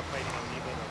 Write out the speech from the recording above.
stop fighting on the evil.